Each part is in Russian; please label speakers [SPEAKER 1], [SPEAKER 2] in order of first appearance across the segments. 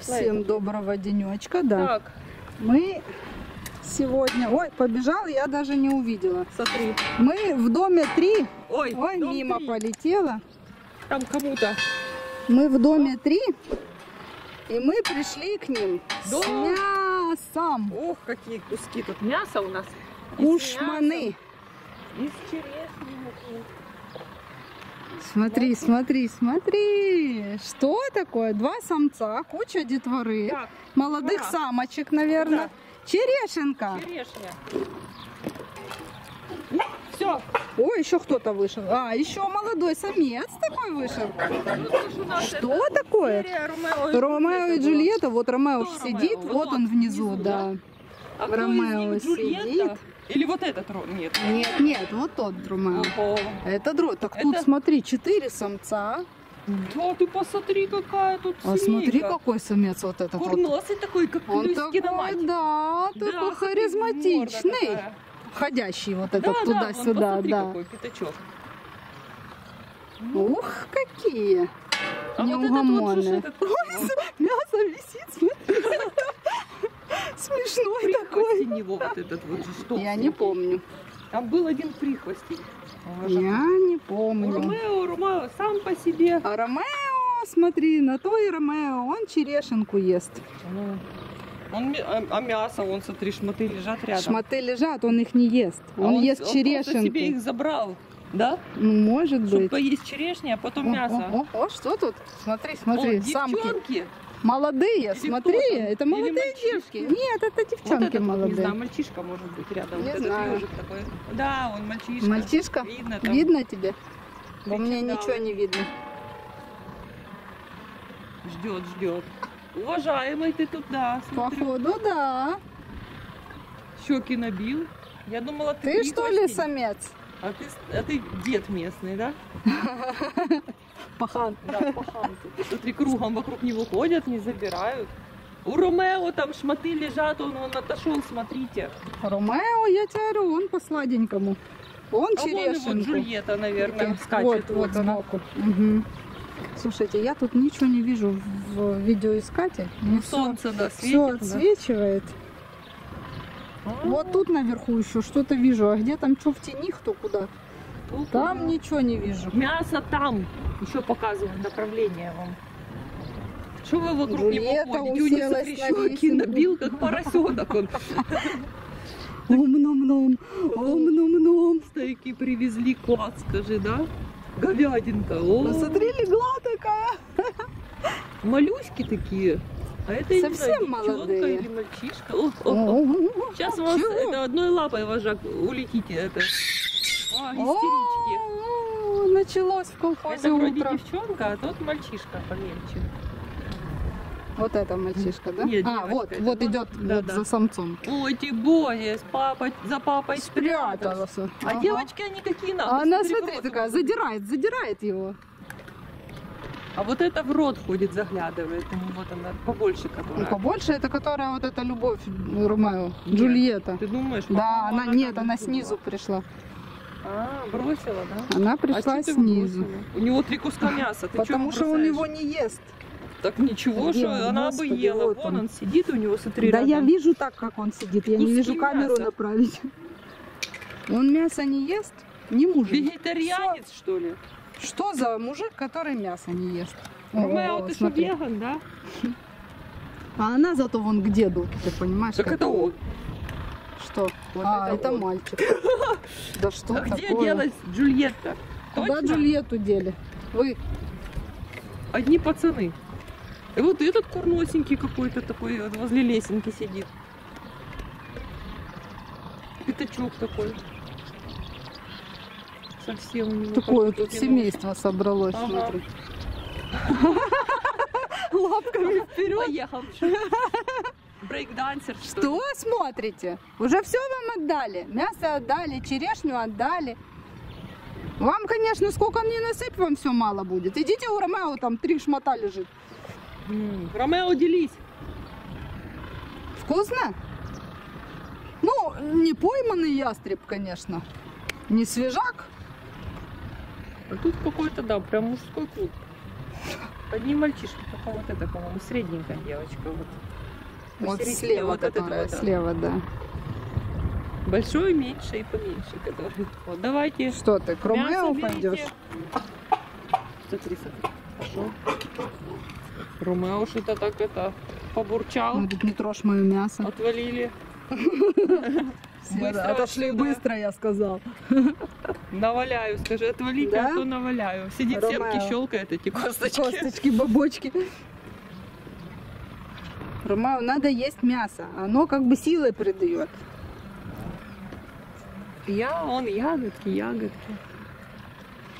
[SPEAKER 1] Всем доброго денечка, да.
[SPEAKER 2] Так,
[SPEAKER 1] Мы сегодня... Ой, побежал, я даже не увидела.
[SPEAKER 2] смотри.
[SPEAKER 1] Мы в доме 3.
[SPEAKER 2] Ой,
[SPEAKER 1] Ой,
[SPEAKER 2] дом
[SPEAKER 1] мимо
[SPEAKER 2] три.
[SPEAKER 1] полетела.
[SPEAKER 2] Там кому-то.
[SPEAKER 1] Мы в доме 3. И мы пришли к ним с
[SPEAKER 2] Да.
[SPEAKER 1] мясом.
[SPEAKER 2] Ох, какие куски тут мяса у нас. И с
[SPEAKER 1] Ушманы.
[SPEAKER 2] мясом, И с черешней.
[SPEAKER 1] Смотри, смотри, смотри. Что такое? Два самца, куча детворы.
[SPEAKER 2] Так,
[SPEAKER 1] Молодых
[SPEAKER 2] ура.
[SPEAKER 1] самочек, наверное.
[SPEAKER 2] Да.
[SPEAKER 1] Черешенка.
[SPEAKER 2] черешня. Все.
[SPEAKER 1] Ой, еще кто-то вышел. А, еще молодой самец такой вышел. Что такое?
[SPEAKER 2] Ромео и
[SPEAKER 1] Ромео и Джульетта. Вот Ромео сидит,
[SPEAKER 2] Ромео?
[SPEAKER 1] вот он внизу, да.
[SPEAKER 2] А
[SPEAKER 1] Ромео сидит.
[SPEAKER 2] Или вот этот Ро- Нет.
[SPEAKER 1] Нет, нет, вот тот Ромео.
[SPEAKER 2] Ого.
[SPEAKER 1] Это друг. Так тут
[SPEAKER 2] Это-
[SPEAKER 1] смотри, четыре самца.
[SPEAKER 2] Да, ты посмотри, какая тут
[SPEAKER 1] А смотри, какой самец вот этот вот.
[SPEAKER 2] Курносый такой, как
[SPEAKER 1] Он такой,
[SPEAKER 2] мать.
[SPEAKER 1] да,
[SPEAKER 2] Да,
[SPEAKER 1] такой
[SPEAKER 2] смотри,
[SPEAKER 1] харизматичный. Ходящий вот
[SPEAKER 2] Да,
[SPEAKER 1] этот
[SPEAKER 2] да,
[SPEAKER 1] туда-сюда,
[SPEAKER 2] посмотри,
[SPEAKER 1] да.
[SPEAKER 2] какой пятачок.
[SPEAKER 1] Ух, какие.
[SPEAKER 2] А вот этот вот этот,
[SPEAKER 1] Мясо висит, смотри. Смешной такой.
[SPEAKER 2] прихвостень него вот этот вот же что?
[SPEAKER 1] Я не помню.
[SPEAKER 2] Там был один прихвостень.
[SPEAKER 1] Я не помню.
[SPEAKER 2] Ромео, Ромео, сам по себе.
[SPEAKER 1] А Ромео, смотри, на то и Ромео, он черешенку ест.
[SPEAKER 2] Ну, Он, а, а мясо, вон, смотри, шмоты лежат рядом.
[SPEAKER 1] Шмоты лежат, он их не ест.
[SPEAKER 2] А
[SPEAKER 1] Он, ест
[SPEAKER 2] Он просто
[SPEAKER 1] черешенку.
[SPEAKER 2] себе их забрал, да?
[SPEAKER 1] Ну, может
[SPEAKER 2] Чтобы
[SPEAKER 1] быть.
[SPEAKER 2] поесть черешни, а потом
[SPEAKER 1] О,
[SPEAKER 2] мясо.
[SPEAKER 1] о, о, о, что тут? Смотри, смотри,
[SPEAKER 2] О,
[SPEAKER 1] самки. Молодые,
[SPEAKER 2] Или
[SPEAKER 1] смотри, это молодые девушки. Нет, это
[SPEAKER 2] Вот
[SPEAKER 1] девчонки
[SPEAKER 2] этот, вот,
[SPEAKER 1] молодые.
[SPEAKER 2] не знаю, мальчишка может быть рядом.
[SPEAKER 1] Не
[SPEAKER 2] вот этот
[SPEAKER 1] знаю.
[SPEAKER 2] такой. Да, он мальчишка.
[SPEAKER 1] Мальчишка?
[SPEAKER 2] Видно там.
[SPEAKER 1] Видно тебе? Бо мне
[SPEAKER 2] Причиндалы.
[SPEAKER 1] ничего не видно.
[SPEAKER 2] Ждет, ждет. Уважаемый ты тут, да, смотрю.
[SPEAKER 1] Походу, да.
[SPEAKER 2] Щеки набил. Я думала, ты
[SPEAKER 1] Ты что ли самец?
[SPEAKER 2] А ты, а ты дед местный, да?
[SPEAKER 1] Пахан.
[SPEAKER 2] Да, пахан ты. Смотри, кругом вокруг него ходят, не забирают. У Ромео там шмоты лежат, он, он отошел, смотрите.
[SPEAKER 1] Ромео, я тебе говорю, он по сладенькому. Он
[SPEAKER 2] А вон его
[SPEAKER 1] черешенку.
[SPEAKER 2] Джульетта, наверное,
[SPEAKER 1] Вот,
[SPEAKER 2] скачет.
[SPEAKER 1] вот
[SPEAKER 2] она.
[SPEAKER 1] сбоку. Мгм. Слушайте, я тут ничего не вижу в видеоискателе. Мне все,
[SPEAKER 2] Солнце, да,
[SPEAKER 1] все
[SPEAKER 2] светит. да.
[SPEAKER 1] отсвечивает.
[SPEAKER 2] А,
[SPEAKER 1] Вот тут наверху еще что-то вижу, а где там что в тени, кто куда?
[SPEAKER 2] Тут
[SPEAKER 1] Там ничего не вижу.
[SPEAKER 2] Мясо там. Еще показываю направление вам. Что вы вокруг него ходите? У него,
[SPEAKER 1] на
[SPEAKER 2] щеки
[SPEAKER 1] лесенку.
[SPEAKER 2] набил, как поросенок он.
[SPEAKER 1] Ом-ном-ном, ом-ном-ном.
[SPEAKER 2] Стейки привезли, класс, скажи, да? Говядинка. О,
[SPEAKER 1] Посмотри, легла такая.
[SPEAKER 2] Малюськи такие. А это,
[SPEAKER 1] Совсем
[SPEAKER 2] знаю,
[SPEAKER 1] молодые.
[SPEAKER 2] или мальчишка. О, о, о. Сейчас вас это одной лапой, вожак, улетите. Это. А, истерички.
[SPEAKER 1] О, Началось в колхозе
[SPEAKER 2] Это вроде
[SPEAKER 1] утро.
[SPEAKER 2] девчонка, а тот мальчишка помельче.
[SPEAKER 1] Вот это мальчишка, да?
[SPEAKER 2] Нет,
[SPEAKER 1] а, вот,
[SPEAKER 2] это.
[SPEAKER 1] вот
[SPEAKER 2] Ну,
[SPEAKER 1] идет
[SPEAKER 2] да,
[SPEAKER 1] вот
[SPEAKER 2] да.
[SPEAKER 1] за самцом.
[SPEAKER 2] Ой, Тибоня, с папой, за папой спрятался.
[SPEAKER 1] Спрятался.
[SPEAKER 2] А
[SPEAKER 1] Ага.
[SPEAKER 2] девочки, они какие надо.
[SPEAKER 1] А она, смотри, такая, задирает, задирает его.
[SPEAKER 2] А вот это в рот ходит, заглядывает. Ну, вот она, побольше
[SPEAKER 1] Ну,
[SPEAKER 2] которая.
[SPEAKER 1] побольше, это которая вот эта любовь Ромео,
[SPEAKER 2] Нет.
[SPEAKER 1] Джульетта.
[SPEAKER 2] Ты думаешь?
[SPEAKER 1] Да,
[SPEAKER 2] по-моему,
[SPEAKER 1] она, нет, она снизу пришла.
[SPEAKER 2] А, бросила, да?
[SPEAKER 1] Она
[SPEAKER 2] А
[SPEAKER 1] пришла
[SPEAKER 2] ты
[SPEAKER 1] снизу.
[SPEAKER 2] У него три куска мяса. Ты
[SPEAKER 1] Потому что он его не ест.
[SPEAKER 2] Так ничего,
[SPEAKER 1] Где
[SPEAKER 2] что
[SPEAKER 1] он?
[SPEAKER 2] она бы ела.
[SPEAKER 1] вот
[SPEAKER 2] Вон
[SPEAKER 1] он.
[SPEAKER 2] он сидит, у него, смотри,
[SPEAKER 1] Да я
[SPEAKER 2] рядом.
[SPEAKER 1] вижу так, как он сидит. Я не
[SPEAKER 2] Куски
[SPEAKER 1] вижу камеру
[SPEAKER 2] мяса.
[SPEAKER 1] направить. Он мясо не ест? Не мужик.
[SPEAKER 2] Вегетарианец, что ли?
[SPEAKER 1] Что за мужик, который мясо не ест? О,
[SPEAKER 2] Ромео, ты что,
[SPEAKER 1] смотри.
[SPEAKER 2] веган, да?
[SPEAKER 1] А она зато вон к деду, ты понимаешь?
[SPEAKER 2] Так это он.
[SPEAKER 1] Что?
[SPEAKER 2] Вот
[SPEAKER 1] а,
[SPEAKER 2] это
[SPEAKER 1] это, мальчик. Да что
[SPEAKER 2] А где
[SPEAKER 1] такое?
[SPEAKER 2] делась Джульетта?
[SPEAKER 1] Куда
[SPEAKER 2] Точно?
[SPEAKER 1] Джульетту дели? Вы
[SPEAKER 2] Одни пацаны. И вот этот курносенький какой-то такой возле лесенки сидит. Пятачок такой. Совсем у него.
[SPEAKER 1] такое тут семейство собралось,
[SPEAKER 2] Ага.
[SPEAKER 1] смотри. Лапками вперед.
[SPEAKER 2] Поехал. Брейкдансер, что?
[SPEAKER 1] Что смотрите? Уже все вам отдали. Мясо отдали, черешню отдали. Вам, конечно, сколько мне насыпь, вам все мало будет. Идите у Ромео, там три шмота лежит.
[SPEAKER 2] М, Ромео, делись.
[SPEAKER 1] Вкусно? Ну, не пойманный ястреб, конечно. Не свежак.
[SPEAKER 2] А тут какой-то, да, прям мужской клуб. Одни мальчишки, только вот это, по-моему, средненькая девочка. Вот,
[SPEAKER 1] Вот слева,
[SPEAKER 2] вот этот
[SPEAKER 1] которая,
[SPEAKER 2] да.
[SPEAKER 1] слева, да.
[SPEAKER 2] Большой, меньше и поменьше, который. Вот, давайте.
[SPEAKER 1] Что ты, к Ромео пойдешь?
[SPEAKER 2] Смотри, смотри. Пошел. Ромео что-то так это побурчал.
[SPEAKER 1] Ну, тут не трожь мое мясо.
[SPEAKER 2] Отвалили. Быстро
[SPEAKER 1] отошли
[SPEAKER 2] отсюда.
[SPEAKER 1] быстро, я сказал.
[SPEAKER 2] Наваляю, скажи, отвалите,
[SPEAKER 1] Да?
[SPEAKER 2] а то наваляю. Сидит
[SPEAKER 1] Ромео.
[SPEAKER 2] семки, щелкает эти косточки.
[SPEAKER 1] Косточки, бабочки. Ромео, надо есть мясо. Оно как бы силой придает.
[SPEAKER 2] Я, он, ягодки, ягодки.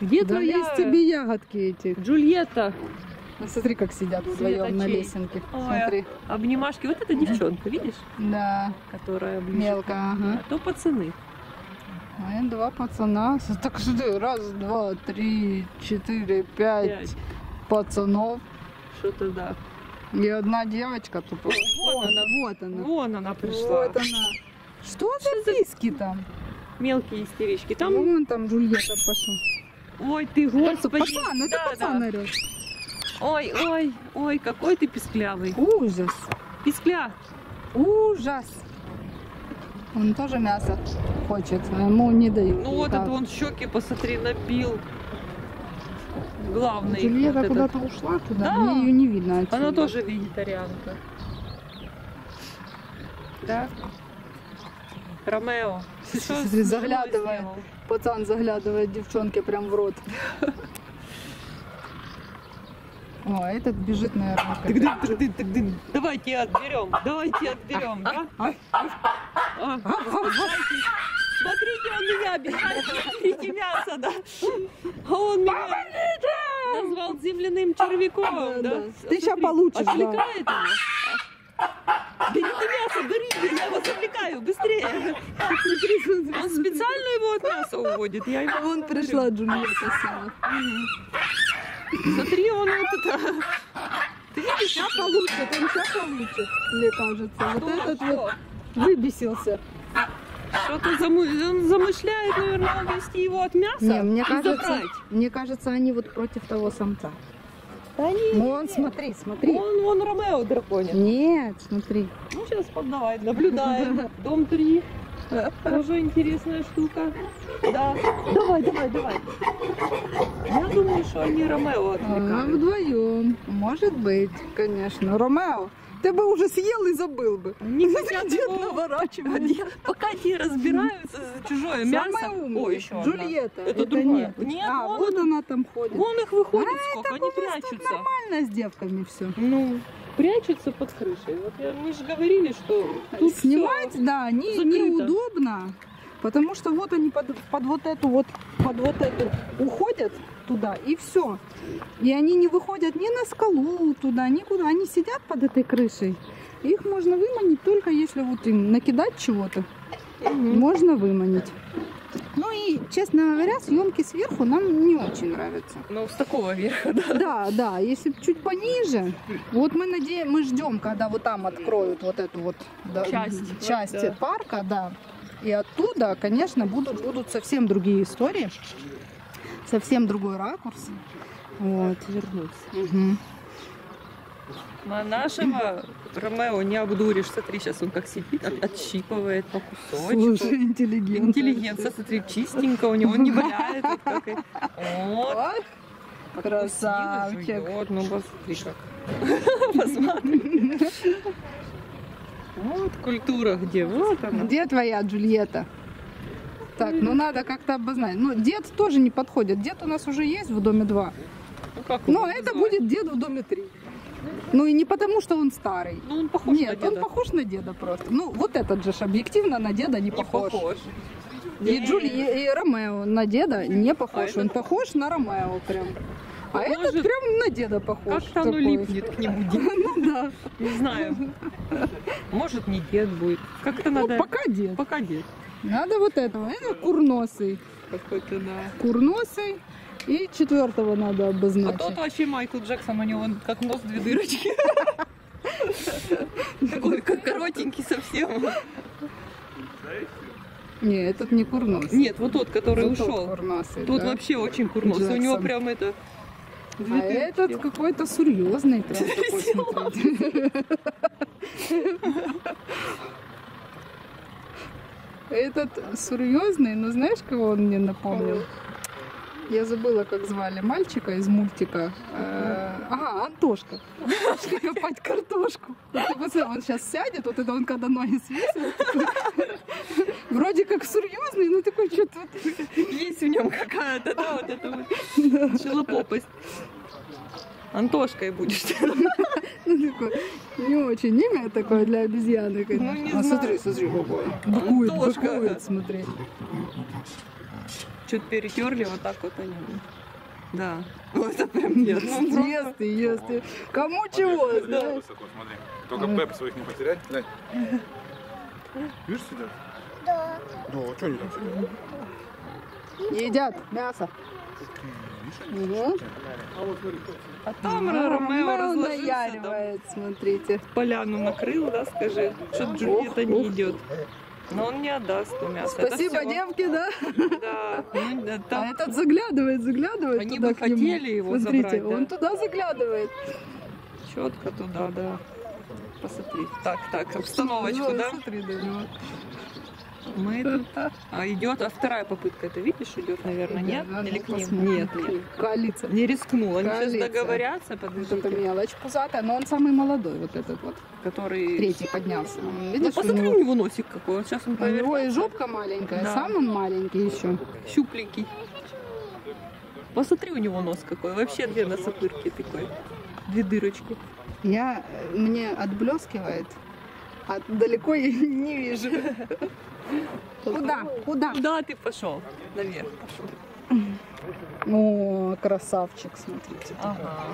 [SPEAKER 2] Где
[SPEAKER 1] Да
[SPEAKER 2] твоя
[SPEAKER 1] есть тебе ягодки эти.
[SPEAKER 2] Джульетта?
[SPEAKER 1] Ну, смотри, как сидят вдвоем на лесенке.
[SPEAKER 2] Ой,
[SPEAKER 1] Смотри.
[SPEAKER 2] Обнимашки. Вот эта девчонка, видишь?
[SPEAKER 1] Да,
[SPEAKER 2] Которая ближе.
[SPEAKER 1] мелко, ага.
[SPEAKER 2] А то пацаны.
[SPEAKER 1] А два пацана. Так что ты, раз, два, три, четыре, пять
[SPEAKER 2] Пять.
[SPEAKER 1] пацанов.
[SPEAKER 2] Что-то да.
[SPEAKER 1] И одна девочка тупо.
[SPEAKER 2] Вон она.
[SPEAKER 1] Вот она.
[SPEAKER 2] Вон она пришла.
[SPEAKER 1] Вот она. Что за диски там?
[SPEAKER 2] Мелкие истерички. Там,
[SPEAKER 1] Вон там Джульетта пошла.
[SPEAKER 2] ой, ты, господи.
[SPEAKER 1] Пацан, это
[SPEAKER 2] Да,
[SPEAKER 1] пацан
[SPEAKER 2] да.
[SPEAKER 1] орёт.
[SPEAKER 2] Ой, ой, ой, какой ты писклявый.
[SPEAKER 1] Ужас.
[SPEAKER 2] Пискля.
[SPEAKER 1] Ужас. Он тоже мясо хочет, ему не дают.
[SPEAKER 2] Ну вот это он щеки, посмотри, набил. Главный.
[SPEAKER 1] Джульетта
[SPEAKER 2] вот этот.
[SPEAKER 1] куда-то ушла туда,
[SPEAKER 2] Да.
[SPEAKER 1] мне ее не видно отсюда.
[SPEAKER 2] Она тоже вегетарианка. Да. Ромео. ты
[SPEAKER 1] Смотри,
[SPEAKER 2] женой
[SPEAKER 1] Пацан заглядывает девчонке прям в рот. О, а этот бежит, наверное. как-
[SPEAKER 2] сделал? Тык-дын, тык-дын, тык-дын. Давайте отберем, давайте отберем, да? А. Смотрите, он меня обижает, смотрите мясо, да? А он меня земляным червяком, да?
[SPEAKER 1] Да, да. Ты
[SPEAKER 2] Смотри,
[SPEAKER 1] получишь, да.
[SPEAKER 2] Отвлекает его. Берите мясо, бери, я вас отвлекаю, быстрее. Он специально его от мяса уводит. Я ему
[SPEAKER 1] Вон пришла Джульетта села.
[SPEAKER 2] Смотри, он вот это... Ты видишь,
[SPEAKER 1] Сейчас получит, он сейчас получит, мне кажется. Вот этот вот выбесился.
[SPEAKER 2] Что-то замы- он замышляет, наверное, увести его от мяса
[SPEAKER 1] Не, мне
[SPEAKER 2] и
[SPEAKER 1] кажется,
[SPEAKER 2] забрать.
[SPEAKER 1] мне кажется, они вот против того самца.
[SPEAKER 2] Да не,
[SPEAKER 1] Вон, смотри, смотри.
[SPEAKER 2] он, он Ромео драконит.
[SPEAKER 1] Нет, смотри.
[SPEAKER 2] Ну, сейчас поддавай, наблюдаем. Дом 3. Тоже интересная штука. Да. Давай, давай, давай. Я думаю, что они Ромео
[SPEAKER 1] А,
[SPEAKER 2] отвлекают.
[SPEAKER 1] вдвоем. Может быть, конечно. Ромео, ты бы уже съел и забыл бы.
[SPEAKER 2] Не хотят его... Пока те разбираются за чужое мясо.
[SPEAKER 1] Самая умная.
[SPEAKER 2] Ой, еще.
[SPEAKER 1] Джульетта.
[SPEAKER 2] Это другая.
[SPEAKER 1] нет.
[SPEAKER 2] Нет,
[SPEAKER 1] а,
[SPEAKER 2] вон
[SPEAKER 1] вот она там ходит.
[SPEAKER 2] Вон их выходит
[SPEAKER 1] А,
[SPEAKER 2] сколько, они прячутся.
[SPEAKER 1] Нормально с девками все.
[SPEAKER 2] Ну, прячутся под крышей. Вот я- мы же говорили, что тут
[SPEAKER 1] Снимать, да, не,
[SPEAKER 2] закрыто.
[SPEAKER 1] неудобно. Потому что вот они под, под вот эту вот, под вот эту уходят туда и все. И они не выходят ни на скалу туда, никуда. Они сидят под этой крышей. Их можно выманить только если вот им накидать чего-то.
[SPEAKER 2] Мгм.
[SPEAKER 1] Можно выманить. Ну и, честно говоря, съемки сверху нам не очень нравятся.
[SPEAKER 2] Ну, с такого верха, да.
[SPEAKER 1] Да, да, если чуть пониже. Вот мы надеем, мы ждем, когда вот там откроют вот эту вот да,
[SPEAKER 2] Часть,
[SPEAKER 1] часть
[SPEAKER 2] вот, да.
[SPEAKER 1] парка, да. И оттуда, конечно, будут, будут совсем другие истории, совсем другой ракурс. Вот.
[SPEAKER 2] Вернуться.
[SPEAKER 1] Мгм.
[SPEAKER 2] На нашего Ромео не обдуришь. Смотри, сейчас он как сидит, от- отщипывает по кусочку.
[SPEAKER 1] Слушай, интеллигент.
[SPEAKER 2] Интеллигенция, смотри, чистенько у него, он не валяет. вот как Вот.
[SPEAKER 1] Красавчик.
[SPEAKER 2] Жует, ну посмотри как. Посмотри. Вот культура где, вот она.
[SPEAKER 1] Где твоя Джульетта? Так, ну надо как-то обозначить. Ну, дед тоже не подходит. Дед у нас уже есть в доме 2.
[SPEAKER 2] Ну, как
[SPEAKER 1] Но это будет дед в доме 3. Ну и не потому, что он старый.
[SPEAKER 2] Ну, он похож
[SPEAKER 1] Нет,
[SPEAKER 2] на
[SPEAKER 1] он
[SPEAKER 2] деда.
[SPEAKER 1] похож на деда просто. Ну, вот этот же ж объективно на деда не
[SPEAKER 2] Не
[SPEAKER 1] похож.
[SPEAKER 2] похож.
[SPEAKER 1] И, Джули, и, и Ромео на деда не похож.
[SPEAKER 2] А
[SPEAKER 1] он похож на Ромео прям. А
[SPEAKER 2] Может,
[SPEAKER 1] этот прям на деда похож.
[SPEAKER 2] Как-то оно липнет к нему. дед.
[SPEAKER 1] Ну да.
[SPEAKER 2] Не знаю. Может, не дед будет. Как-то
[SPEAKER 1] Ну,
[SPEAKER 2] надо...
[SPEAKER 1] пока дед.
[SPEAKER 2] Пока дед.
[SPEAKER 1] Надо вот этого. Это курносый.
[SPEAKER 2] Какой-то, да.
[SPEAKER 1] Курносый. И четвертого надо
[SPEAKER 2] А
[SPEAKER 1] обозначить.
[SPEAKER 2] тот вообще Майкл Джексон, у него вон как нос две дырочки. Такой, как коротенький совсем.
[SPEAKER 1] Не, этот не курносый.
[SPEAKER 2] Нет, вот тот, который
[SPEAKER 1] Вот тот
[SPEAKER 2] ушел.
[SPEAKER 1] курносый,
[SPEAKER 2] Тот
[SPEAKER 1] да.
[SPEAKER 2] вообще очень курносый. У него прям это
[SPEAKER 1] А этот какой-то серьезный прям. Этот серьезный, но знаешь, кого он мне напомнил? Я забыла, как звали мальчика из мультика. Э, Ага, Антошка. Антошка копать картошку. Он сейчас сядет, вот это он когда ноги свесил. Вроде как серьезный, но такой что-то
[SPEAKER 2] Есть в нем какая-то, да, вот это вот шелопопость. Антошкой будешь.
[SPEAKER 1] Ну, такой, не очень имя такое для обезьяны, конечно.
[SPEAKER 2] Ну, не
[SPEAKER 1] а смотри, смотри, какой. Быкует,
[SPEAKER 2] Антошка.
[SPEAKER 1] быкует, смотри.
[SPEAKER 2] Чуть перетерли, вот так вот они. Да. Ну, это прям нет. Ну,
[SPEAKER 1] Ест и ест. Кому чего, знаешь?
[SPEAKER 3] Смотри. Только Пеп своих не потерять. Дай. Видишь, сидят? Да. Да, а что они там сидят?
[SPEAKER 1] Едят мясо.
[SPEAKER 2] А там Ромео разложился,
[SPEAKER 1] смотрите.
[SPEAKER 2] поляну накрыл, да, скажи, что Джульетта не идет. Но он не отдаст то мясо.
[SPEAKER 1] Спасибо, девки, да?
[SPEAKER 2] Да. Ну, да,
[SPEAKER 1] А
[SPEAKER 2] там
[SPEAKER 1] этот заглядывает, заглядывает
[SPEAKER 2] Они
[SPEAKER 1] туда
[SPEAKER 2] бы хотели его
[SPEAKER 1] Смотрите,
[SPEAKER 2] забрать, да.
[SPEAKER 1] он туда заглядывает.
[SPEAKER 2] четко туда, да. Посмотри. Так, так, обстановочку,
[SPEAKER 1] Ну,
[SPEAKER 2] да?
[SPEAKER 1] Смотри, да, ну.
[SPEAKER 2] Мы тут. А идет, а вторая попытка, ты видишь, идет, наверное, нет?
[SPEAKER 1] Да, ну,
[SPEAKER 2] Или к ним? Нет, нет.
[SPEAKER 1] Коалиция.
[SPEAKER 2] Не рискнул. Они сейчас договорятся,
[SPEAKER 1] Вот это
[SPEAKER 2] подождите,
[SPEAKER 1] мелочь пузатая, но он самый молодой, вот этот вот.
[SPEAKER 2] который...
[SPEAKER 1] Третий поднялся.
[SPEAKER 2] Ну,
[SPEAKER 1] Видишь, у
[SPEAKER 2] посмотри, у него носик какой. Сейчас он
[SPEAKER 1] у него и
[SPEAKER 2] повернется.
[SPEAKER 1] жопка маленькая,
[SPEAKER 2] Да.
[SPEAKER 1] сам он маленький еще.
[SPEAKER 2] Щупленький. Посмотри, у него нос какой. Вообще две носопырки такой. Две дырочки.
[SPEAKER 1] Я, э, мне отблескивает, а далеко я не вижу. Куда? Куда?
[SPEAKER 2] Куда ты пошел? Наверх пошел.
[SPEAKER 1] О, красавчик, смотрите.
[SPEAKER 2] Ага.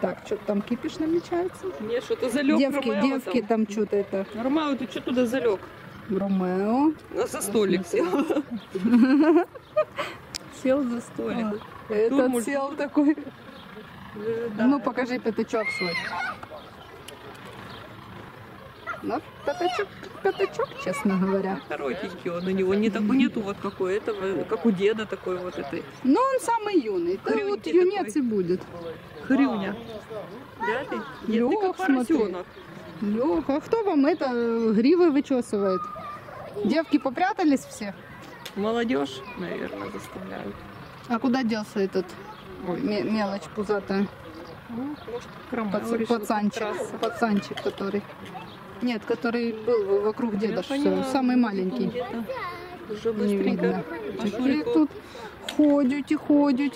[SPEAKER 1] Так, что-то там кипиш намечается.
[SPEAKER 2] Мне что-то залег
[SPEAKER 1] девки,
[SPEAKER 2] Ромео
[SPEAKER 1] девки там что-то это.
[SPEAKER 2] там. Ромео, ты что туда залег?
[SPEAKER 1] Ромео.
[SPEAKER 2] Ну, За столик сел. Сел за столик.
[SPEAKER 1] Этот сел такой. Ну, покажи пятачок свой. Ну, пятачок, пятачок, честно говоря.
[SPEAKER 2] Коротенький он у него. Не такой нету вот какой этого, как у деда такой вот этой.
[SPEAKER 1] Но он самый юный. Вот
[SPEAKER 2] Хрюнький
[SPEAKER 1] юнец
[SPEAKER 2] такой.
[SPEAKER 1] и будет.
[SPEAKER 2] Хрюня. Да, ты? Нет, ты
[SPEAKER 1] Лёг,
[SPEAKER 2] как поросенок.
[SPEAKER 1] Лёха, а кто вам это гривы вычесывает? Девки попрятались все?
[SPEAKER 2] Молодежь, наверное, заставляют.
[SPEAKER 1] А куда делся этот
[SPEAKER 2] Ой.
[SPEAKER 1] ме- мелочь пузатая?
[SPEAKER 2] Ну, может,
[SPEAKER 1] Пац- пацанчик, пацанчик, который... Нет, который был вокруг деда, что самый маленький.
[SPEAKER 2] Уже
[SPEAKER 1] Не видно.
[SPEAKER 2] Машурику.
[SPEAKER 1] тут ходят и ходят,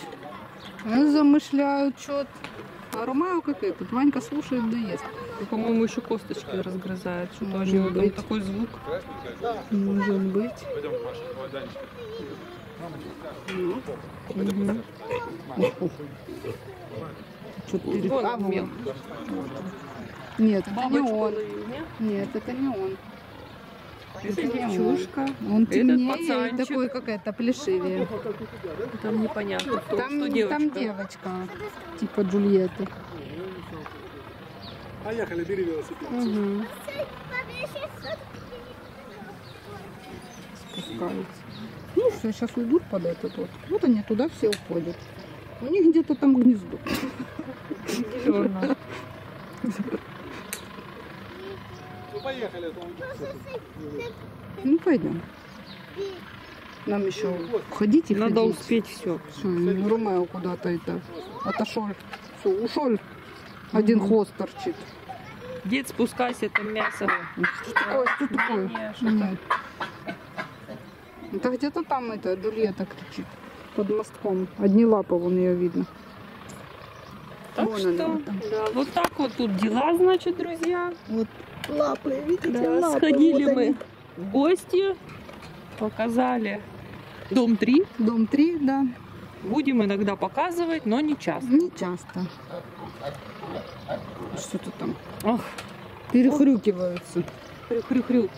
[SPEAKER 1] э, замышляют что-то. А Ромео как этот, Ванька слушает да ест.
[SPEAKER 2] И, По-моему, еще косточкой разгрызает. Что-то у
[SPEAKER 1] Может
[SPEAKER 2] него такой звук.
[SPEAKER 1] Может быть. Что-то перед...
[SPEAKER 2] Вон
[SPEAKER 1] А, вон. Нет, это не он.
[SPEAKER 2] нет?
[SPEAKER 1] Нет, это не он.
[SPEAKER 2] Это девчушка.
[SPEAKER 1] Он темнее и такой какая-то плешивее.
[SPEAKER 2] Там непонятно, кто,
[SPEAKER 1] Там,
[SPEAKER 2] что девочка.
[SPEAKER 1] там девочка, типа Джульетты.
[SPEAKER 3] Поехали, бери велосипед.
[SPEAKER 1] Угу. Спускаются. Ну все, сейчас уйдут под этот вот. Вот они туда все уходят. У них где-то там гнездо.
[SPEAKER 2] Чёрная.
[SPEAKER 3] Ну, поехали.
[SPEAKER 1] Ну пойдем. Нам еще ходить и
[SPEAKER 2] Надо
[SPEAKER 1] ходить.
[SPEAKER 2] успеть все.
[SPEAKER 1] Ну, Ромео куда-то это отошел. Все, ушел. Один хвост торчит.
[SPEAKER 2] Дед, спускайся, там мясо.
[SPEAKER 1] Что такое? Что такое? Это где-то там это Джульетта кричит. Под мостком. Одни лапы вон ее видно.
[SPEAKER 2] Так
[SPEAKER 1] Вон
[SPEAKER 2] что,
[SPEAKER 1] она
[SPEAKER 2] да, вот так вот тут дела, значит, друзья.
[SPEAKER 1] Вот лапы, видите?
[SPEAKER 2] Да, сходили мы в гости, показали дом 3.
[SPEAKER 1] Дом 3, да.
[SPEAKER 2] Будем иногда показывать, но не часто.
[SPEAKER 1] Не часто. Что-то там
[SPEAKER 2] Ох,
[SPEAKER 1] перехрюкиваются.
[SPEAKER 2] хрю-хрю-хрю.